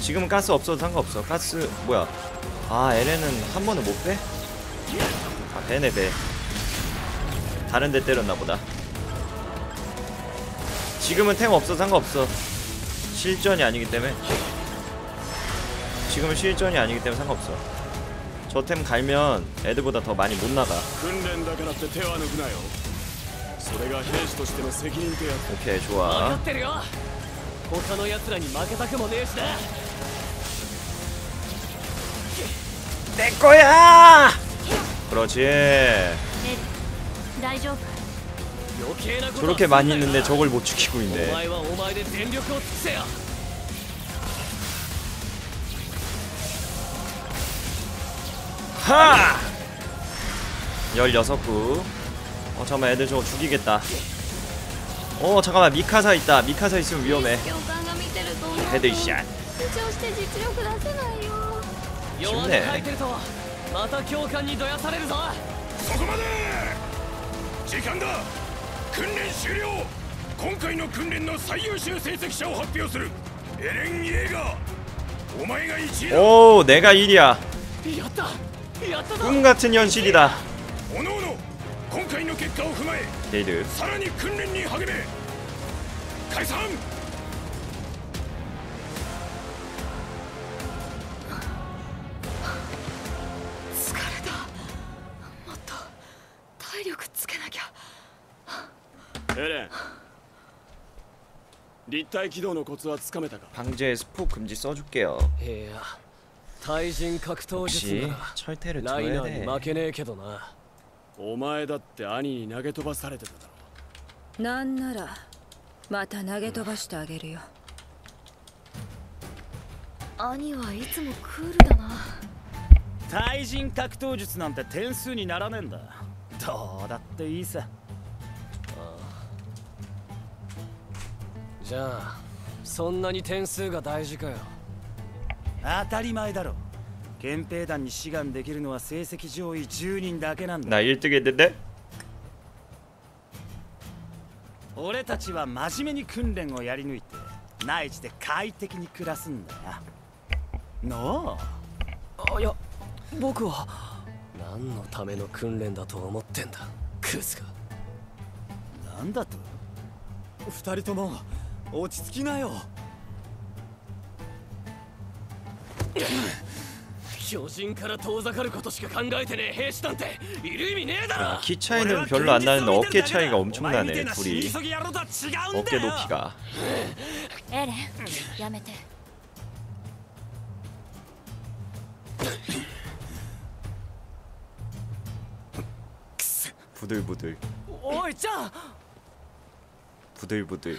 지금은 가스 없어도 상관없어 가스 뭐야 아 LN은 한 번은 못 빼? 아 배네 배 다른 데 때렸나 보다 지금은 템 없어도 상관없어 실전이 아니기 때문에 지금은 실전이 아니기 때문에 상관없어 저 템 갈면 애들보다 더 많이 못 나가 訓練だからって手は抜くなよそれが兵士としての責任ってやつ 오케이 分か 좋아 ってるよ他の奴らに負けたくもねえしな 내 거야! 그렇지. 저렇게 많이 있는데 저걸 못 죽이고 있네. 하! 16구. 어, 잠깐만, 애들 저거 죽이겠다. 어, 잠깐만, 미카사 있다. 미카사 있으면 위험해. 헤드샷. 弱音吐いてるとまた教官にどやされるぞそこまで時間だ訓練終了今回の訓練の最優秀成績者を発表するエレン・イエーガーお前が1位だ 오 내가 1이야 やったやったぞ 꿈같은 현실이다 おのおの今回の結果を踏まえ 게이드 さらに訓練に励め解散 立体起動のコツはつかめたか 방제 스포 금지 써줄게요 いや対人格闘術 혹시 なら 철퇴를 ライナ 줘야 ーに 돼 負けねえけどなお前だって兄に投げ飛ばされてただろなんならまた投げ飛ばしてあげるよ兄はいつもクールだな対人格闘術なんて点数にならねえんだどうだっていいさ じゃあそんなに点数が大事かよ当たり前だろ憲兵団に志願できるのは成績上位10人だけなんだ。な、言ってくれ。俺たちは真面目に訓練をやり抜いて内地で快適に暮らすんだよな。あいや僕は何のための訓練だと思ってんだクズが何だと？二人とも落ち着きなよ巨人から遠ざかることしか考えてねえ兵士なんている意味ねえだろ 아, 키 차이는 별로 안 나는데 어깨 차이가 お前みて 엄청나네 えな死 둘이 に急ぎ野郎とは違うんだ 어깨 よ 높이가 エレンやめて 부들부들 おいちゃん 부들부들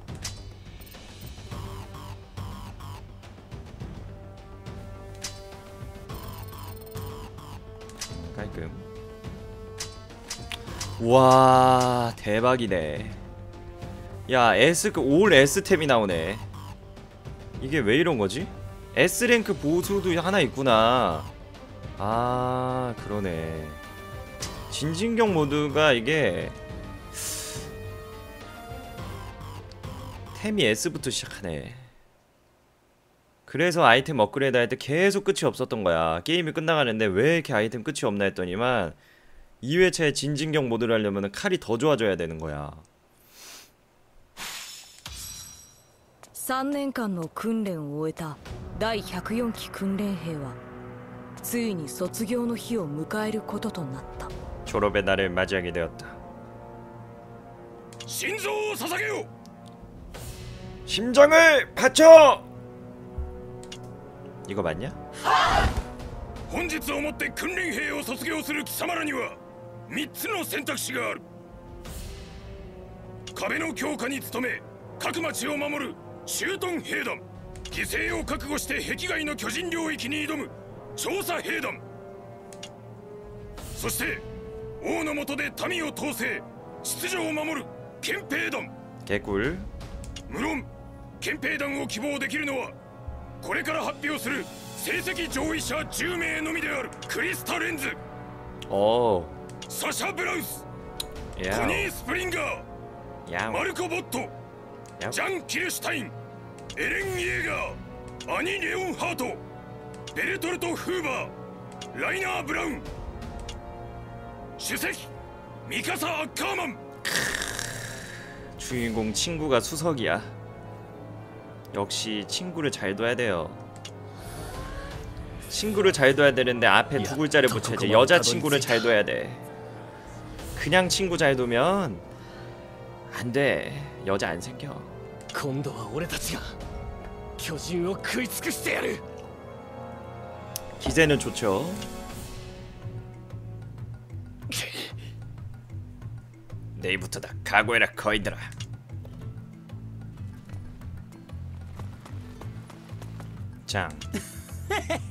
와 대박이네. 야 S 그올 S템이 나오네. 이게 왜 이런 거지? S랭크 보수도 하나 있구나. 아 그러네. 진진경 모드가 이게 템이 S부터 시작하네. 그래서 아이템 업그레이드 할 때 계속 끝이 없었던 거야. 게임이 끝나가는데 왜 이렇게 아이템 끝이 없나 했더니만 2회차에 진진경 모드를 하려면 칼이 더 좋아져야 되는 거야 3年間の訓練を終えた第104期訓練兵はついに卒業の日を迎えることとなった 졸업의 날을 맞이하게 되었다 心臓を捧げよ 심장을 바쳐! 이거 맞냐? 本日をもって訓練兵を卒業する貴様らには 3つの選択肢がある。壁の強化に努め各町を守る駐屯兵団。犠牲を覚悟して壁外の巨人領域に挑む調査兵団。そして王の下で民を統制秩序を守る憲兵団。無論憲兵団を希望できるのはこれから発表する成績上位者10名のみであるクリスタ・レンズ 오. 사샤 브라우스. 야. 코니 스프링거. 야. 마르코 보토. 야. 장 기르슈타인. 에렌 예가. 아니 레온 하도. 베르토르토 후바. 라이나 브라운. 슈세히. 미카사 아카만. 주인공 친구가 수석이야. 역시 친구를 잘 둬야 돼요. 친구를 잘 둬야 되는데 앞에 두 글자를 더 붙여야지 그거만 여자 가던 친구를 새끼야. 잘 둬야 돼 그냥 친구 잘 두면 안돼 여자 안 생겨 今度は俺たちが巨人を食い尽くしてやる 기세는 좋죠 내일부터다 각오해라 거인들아 짱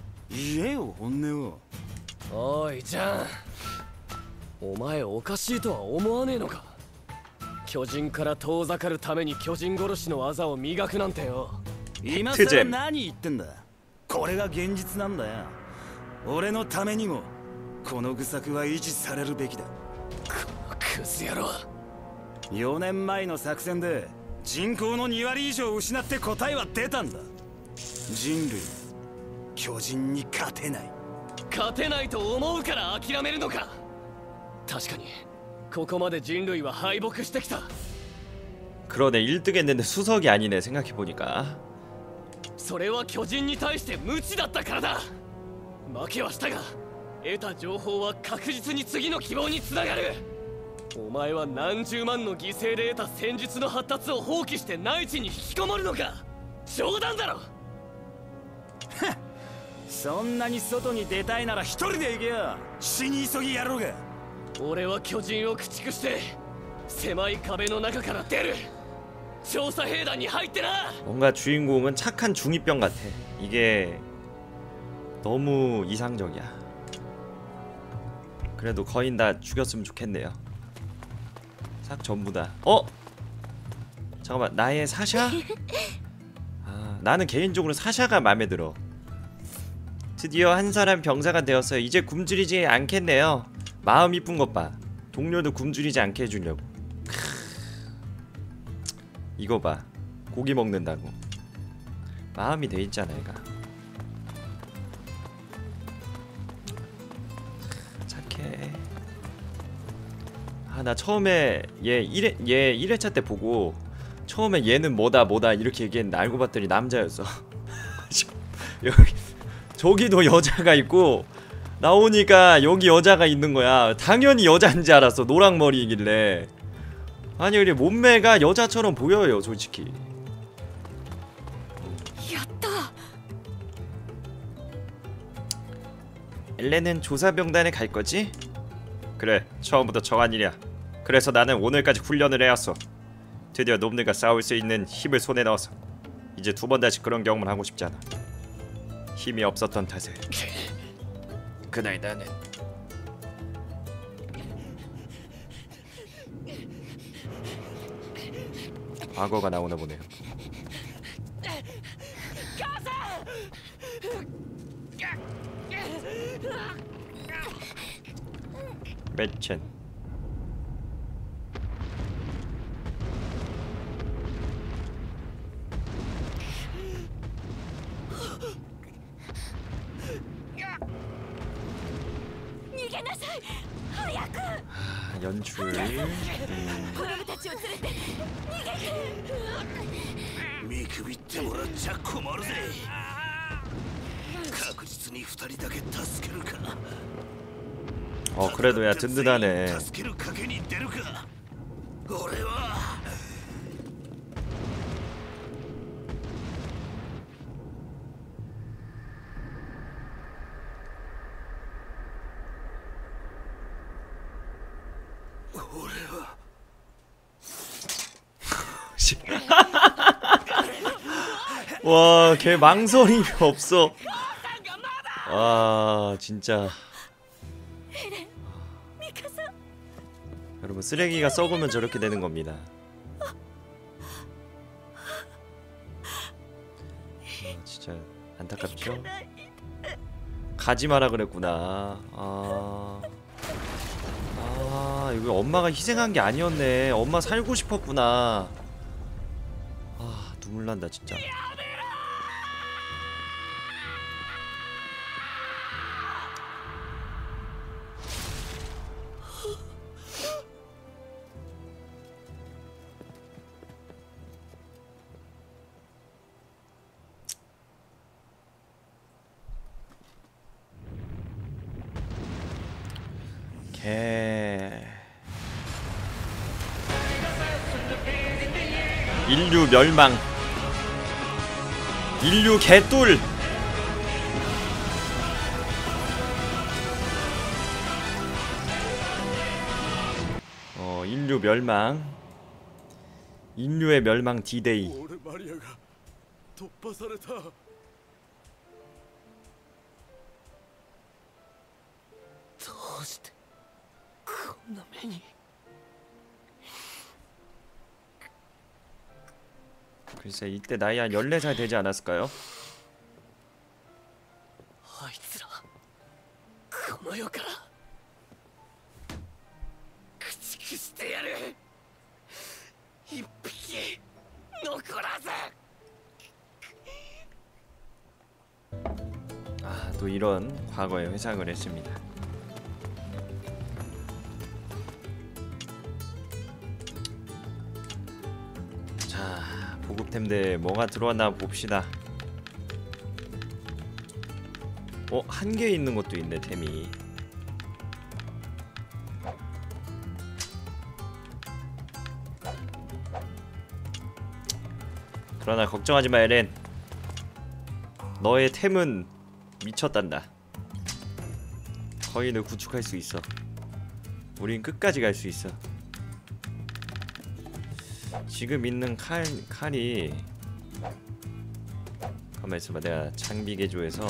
言えよ本音を。おいジャン。お前おかしいとは思わねえのか。巨人から遠ざかるために巨人殺しの技を磨くなんてよ。今更何言ってんだ。これが現実なんだよ。俺のためにもこの愚策は維持されるべきだ。クズ野郎。4年前の作戦で人口の2割以上失って答えは出たんだ。人類巨人に勝てない勝てないと思うから諦めるのか確かにここまで人類は敗北してきた 그러네 1등 했는데 수석이 아니네 생각해보니까 それは巨人に対して無知だったからだ負けはしたが得た情報は確実に次の希望につながるお前は何十万の犠牲で得た戦術の発達を放棄して内地に引きこもるのか冗談だろ そんなに外に出たいなら一人で行けよ死に急ぎやろうが俺は巨人を駆逐して狭い壁の中から出る調査兵団に入ってな 뭔가 주인공은 착한 중이병 같아 이게 너무 이상적이야 그래도 거인 다 죽였으면 좋겠네요 싹 전부 다 어? 잠깐만 나의 사샤? 아, 나는 개인적으로 사샤가 마음에 들어 드디어 한 사람 병사가 되었어요 이제 굶주리지 않겠네요. 마음 이쁜 것봐. 동료도 굶주리지 않게 해주려고. 크. 이거 봐. 고기 먹는다고. 마음이 돼 있잖아 얘가. 착해. 아 나 처음에 얘 1회, 얘 1회차 때 보고 처음에 얘는 뭐다 뭐다 이렇게 얘기했는데 알고 봤더니 남자였어. 여기 저기도 여자가 있고 나오니까 여기 여자가 있는 거야. 당연히 여자인 지 알았어. 노랑머리이길래. 아니 우리 몸매가 여자처럼 보여요 솔직히. 엘레는 조사병단에 갈 거지? 그래 처음부터 정한 일이야. 그래서 나는 오늘까지 훈련을 해왔어. 드디어 놈들과 싸울 수 있는 힘을 손에 넣어서. 이제 두 번 다시 그런 경험을 하고 싶지 않아. 힘이 없었던 탓에. 그날 나는 과거가 나오나 보네요. 매첸 그래도 야 든든하네. 와, 걔 망설임이 없어. 아, 진짜. 여러분, 쓰레기가 썩으면 저렇게 되는 겁니다. 아, 진짜 안타깝죠? 가지 마라 그랬구나. 아. 아, 이거 엄마가 희생한 게 아니었네. 엄마 살고 싶었구나. 아, 눈물 난다, 진짜. 개 인류 멸망. 인류 개꿀. 어 인류 멸망. 인류의 멸망 디데이 the many. 글쎄 이때 나이 한 14살 되지 않았을까요? 아, 또 이런 과거에 회상을 했습니다. 보급템들 뭐가 들어왔나 봅시다. 어, 한 개 있는 것도 있네, 템이. 그러나 걱정하지 마, 에렌. 너의 템은 미쳤단다. 거인을 구축할 수 있어. 우린 끝까지 갈 수 있어. 지금 있는 칼 칼이 가만 있어봐. 내가 장비 개조해서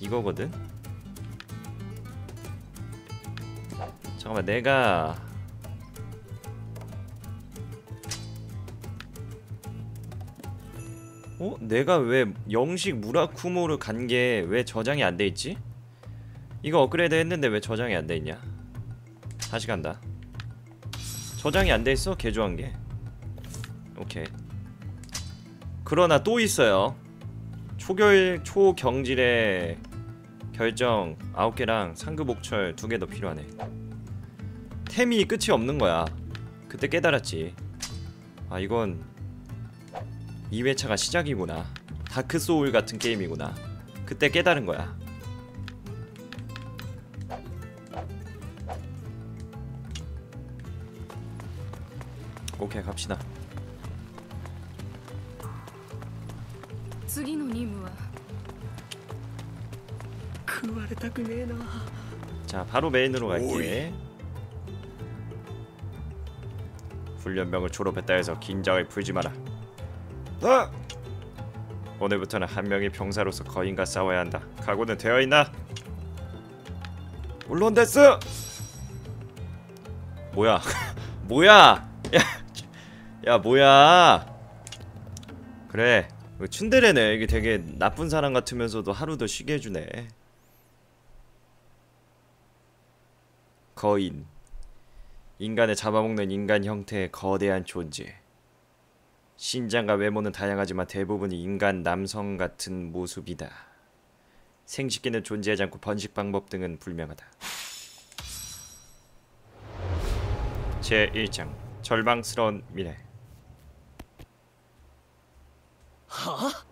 이거거든. 잠깐만 내가 어? 내가 왜 영식 무라쿠모를 간 게 왜 저장이 안 돼 있지? 이거 업그레이드 했는데 왜 저장이 안 돼 있냐? 다시 간다. 저장이 안 돼 있어? 개조한 게. 오케이. 그러나 또 있어요. 초결 초경질의 결정 9개랑 상급 옥철 2개 더 필요하네. 템이 끝이 없는 거야. 그때 깨달았지. 아 이건 2회차가 시작이구나. 다크 소울 같은 게임이구나. 그때 깨달은 거야. 오케이 갑시다. 次の任務は食われたくねえな 자 바로 메인으로 갈게. 훈련병을 졸업했다 해서 긴장을 풀지 마라. 아! 오늘부터는 한 명의 병사로서 거인과 싸워야 한다. 각오는 되어 있나? 물론 됐어. 뭐야? 뭐야? 야, 야 뭐야? 그래. 춘데레네. 이게 되게 나쁜 사람 같으면서도 하루도 쉬게 해주네. 거인. 인간을 잡아먹는 인간 형태의 거대한 존재. 신장과 외모는 다양하지만 대부분이 인간 남성 같은 모습이다. 생식기는 존재하지 않고 번식 방법 등은 불명하다. 제 1장 절망스러운 미래 はあ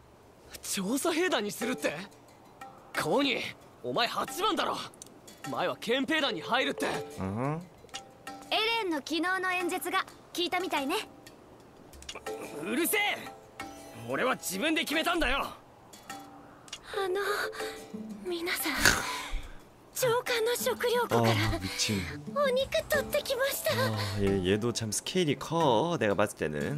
調査兵団にするってコーニーお前8番だろ前は憲兵団に入るって 응? エレンの昨日の演説が聞いたみたいねうるせえ俺は自分で決めたんだよあの皆さん長官の食料庫 아 から 미친 お肉取ってきました 아, 얘, 얘도 참 스케일이 커 내가 봤을 때는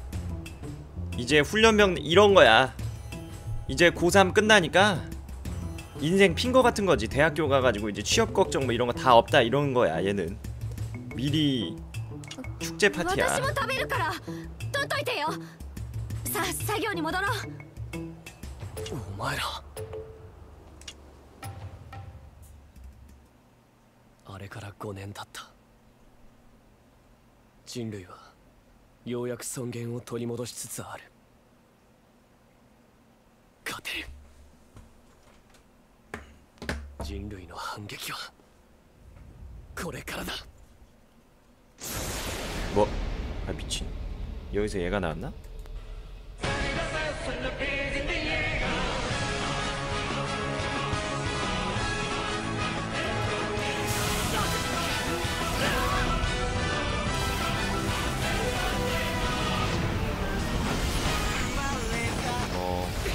이제 훈련병 이런 거야 이제 고3 끝나니까 인생 핀 거 같은 거지 대학교 가가지고 이제 취업 걱정 뭐 이런 거 다 없다 이런 거야 얘는 미리 축제 파티야 私も食べるから取っといてよさあ作業に戻ろうお前らあれから5年経った人類はようやく尊厳を取り戻しつつある 勝てる人類の反撃はこれからだ 뭐? 아 미친 여기서 얘가 나왔나?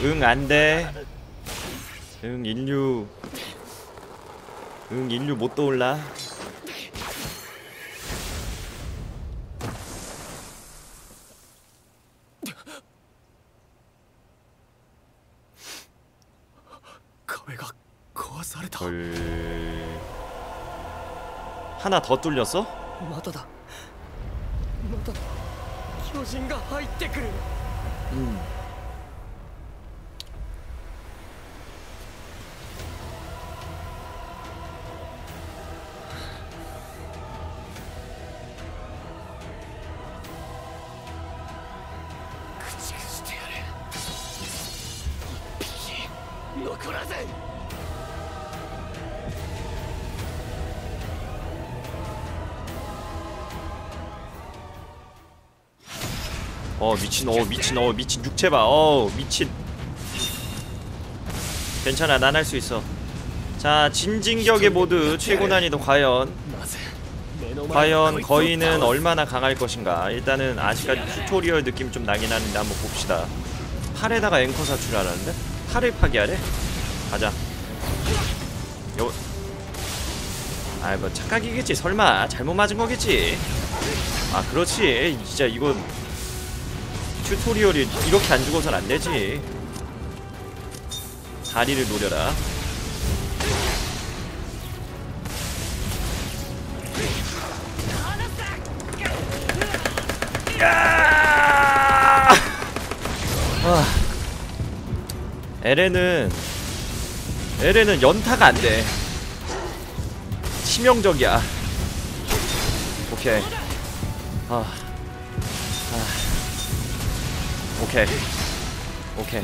응 안돼. 응 인류. 응 인류 못 떠올라. 헐... 하나 더 뚫렸어? 음. 미친 어 미친 어 미친. 육체 봐어 미친. 괜찮아 난 할 수 있어. 자 진진격의 모드 최고 난이도 과연. 과연 거인은 얼마나 강할 것인가. 일단은 아직까지 tutorial 느낌 좀 나긴 하는데 한번 봅시다. 팔에다가 앵커 사출하라는데? 팔을 파괴하래? 가자. 요. 아이 뭐 착각이겠지. 설마. 잘못 맞은 거겠지. 아 그렇지. 진짜 이건 튜토리얼이 이렇게 안 죽어선 안 되지 다리를 노려라 야! 와. LN은 LN은 연타가 안 돼. 치명적이야. 오케이. 아. 아. 오케이. 오케이.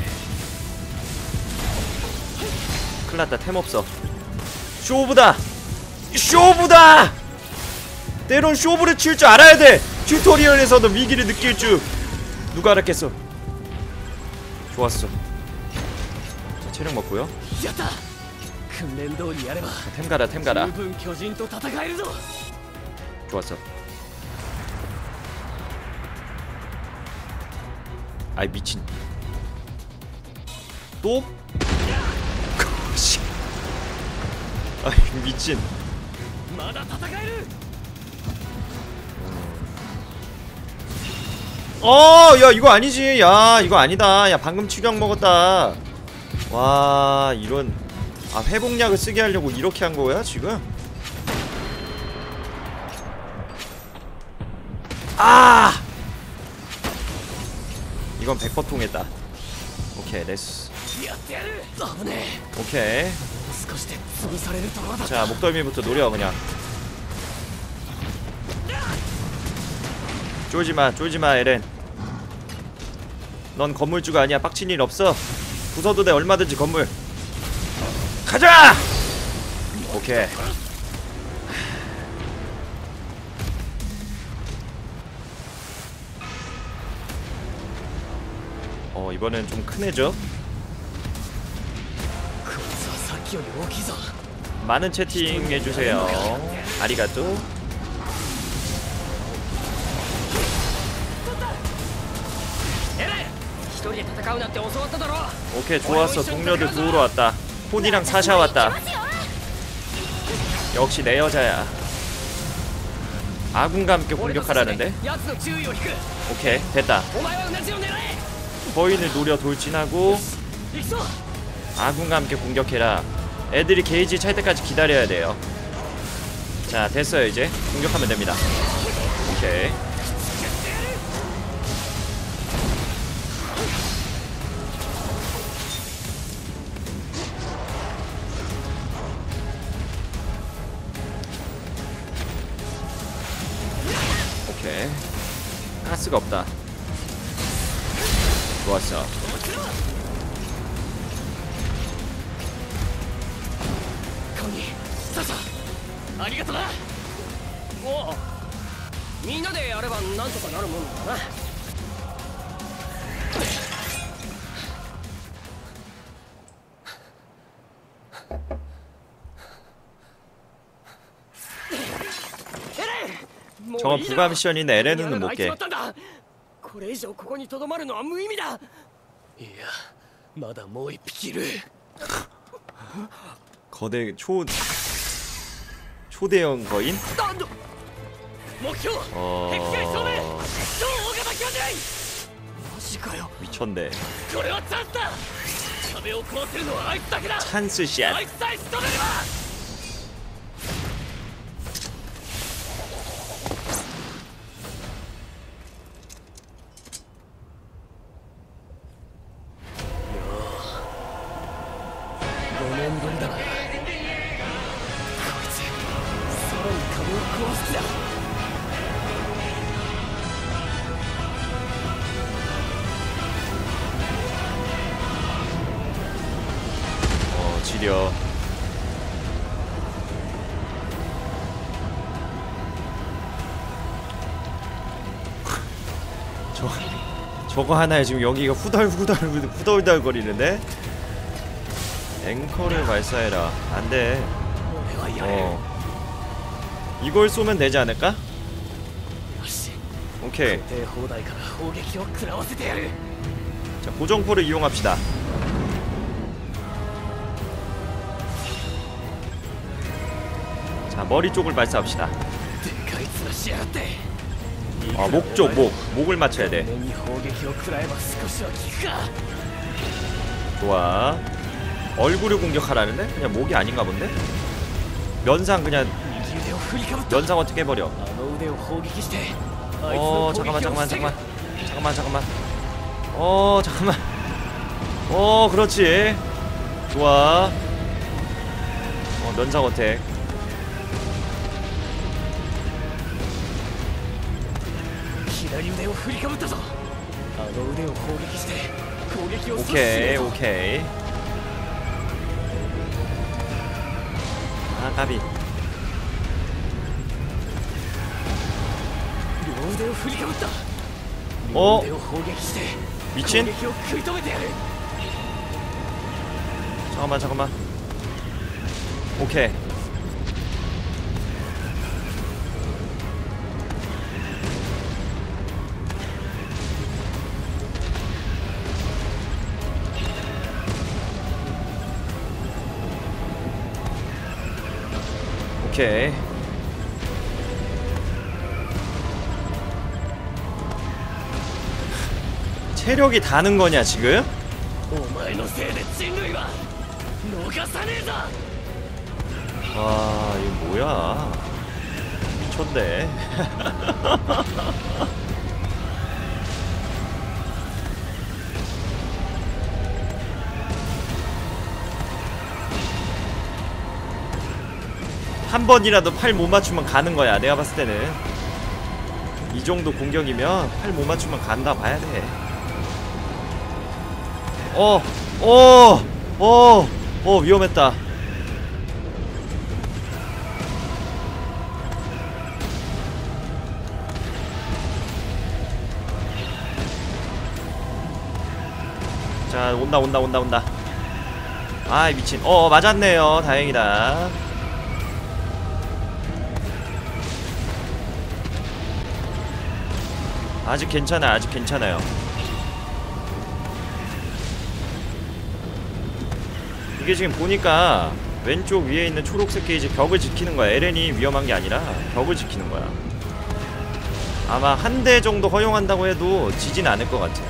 큰일났다. 템 없어. 쇼부다! 쇼부다! 때론 쇼부를 칠 줄 알아야 돼! 튜토리얼에서도 위기를 느낄 줄 누가 알았겠어? 좋았어. 자 체력 먹고요. 템 가라 템 가라. 좋았어. 아이 미친 또? 아이 미친 어, 야, 이거 아니지. 야, 이거 아니다. 야, 방금 추격 먹었다. 와, 이런. 아, 회복약을 쓰게 하려고 이렇게 한 거야, 지금? 아! 이건 백퍼 통했다. 오케이 let's. 오케이. 자 목덜미부터 노려 그냥. 쫄지마 쫄지마 에렌. 넌 건물주가 아니야. 빡친 일 없어. 부숴도 돼. 얼마든지 건물. 가자! 오케이. 이거는 좀 큰 애죠. 많은 채팅 해주세요. 아리가또. 오케이 좋았어 동료들 구우러 왔다 혼이랑 사샤 왔다 역시 내 여자야 아군과 함께 공격하라는데 오케이 됐다 거인을 노려 돌진하고 아군과 함께 공격해라. 애들이 게이지 찰 때까지 기다려야 돼요. 자 됐어요 이제. 공격하면 됩니다. 오케이. 오케이. 아, 가스가 없다. 저건 いいだ 부가 미션인데 에렌은 や 못 られち 깨 まったんだこれ以上ここにとどまるのは無意味だいやまだもう一匹いる 거대 초 초대형 거인? なんだ目標 어 敵対正面超大型巨人マジかよ 미쳤네 これはチャンスだ壁を壊せるのはあいつだけだ 찬스 샷 걸려 저, 저거 하나에 지금 여기가 후덜후덜 후덜덜 거리는데? 앵커를 발사해라 안돼 어. 이걸 쏘면 되지 않을까? 오케이 자 고정포를 이용합시다 머리 쪽을 발사합시다 아, 목 쪽, 목. 목을 맞춰야 돼. 좋아. 얼굴을 공격하라는데? 그냥 목이 아닌가 본데? 면상 그냥 면상 어떻게 해버려 어 잠깐만 잠깐만 잠깐만 잠깐만 잠깐만 어 잠깐만 어 그렇지 좋아 어 면상 어택 左腕を振りかぶったぞあの腕を砲撃して攻撃を阻止し 오케이 ねえと 오케이 아 까비 両腕を振りかぶったお両腕を砲撃して 미친 攻撃を食い止めてやる 잠깐만 잠깐만 오케이 오케이 체력이 다는 거냐 지금? 와 이거 뭐야? 미쳤네. 한 번이라도 팔 못 맞추면 가는 거야 내가 봤을 때는 이 정도 공격이면 팔 못 맞추면 간다 봐야 돼 어, 어, 어, 어, 위험했다. 자, 온다, 온다, 온다, 온다. 아이, 미친. 어, 맞았네요. 다행이다. 아직 괜찮아요, 아직 괜찮아요. 이게 지금 보니까 왼쪽 위에 있는 초록색 게이지 벽을 지키는 거야. 에렌이 위험한 게 아니라 벽을 지키는 거야. 아마 한 대 정도 허용한다고 해도 지진 않을 것 같아.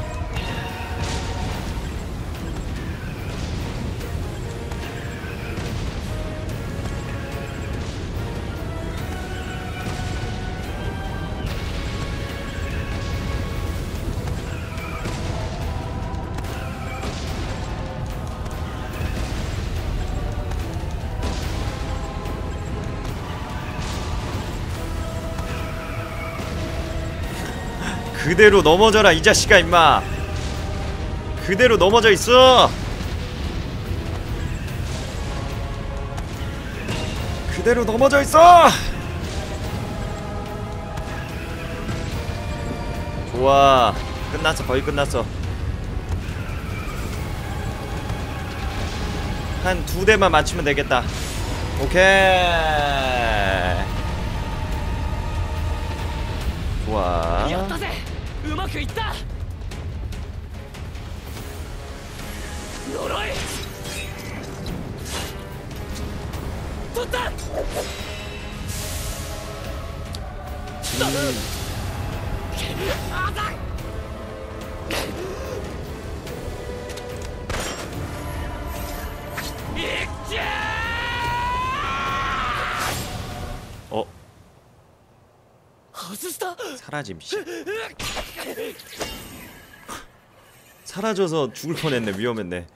그대로 넘어져라 이 자식아 임마. 그대로 넘어져 있어. 그대로 넘어져 있어. 좋아. 끝났어. 거의 끝났어. 한 두 대만 맞추면 되겠다. 오케이. 좋아. うまくいった。呪い。取った。あざっ。 사라짐 씨. 사라져서 죽을 뻔했네 위험했네.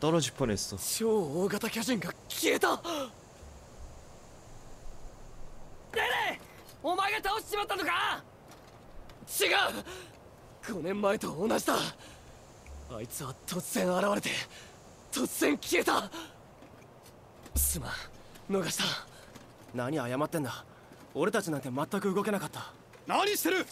떨어질 뻔했어. 超大型巨人が消えたレレお前が倒しちまったのか違う5年前と同じだあいつは突然現れて突然消えたすまん逃した何謝ってんだ 俺たちなんて全く動けなかった。何してる！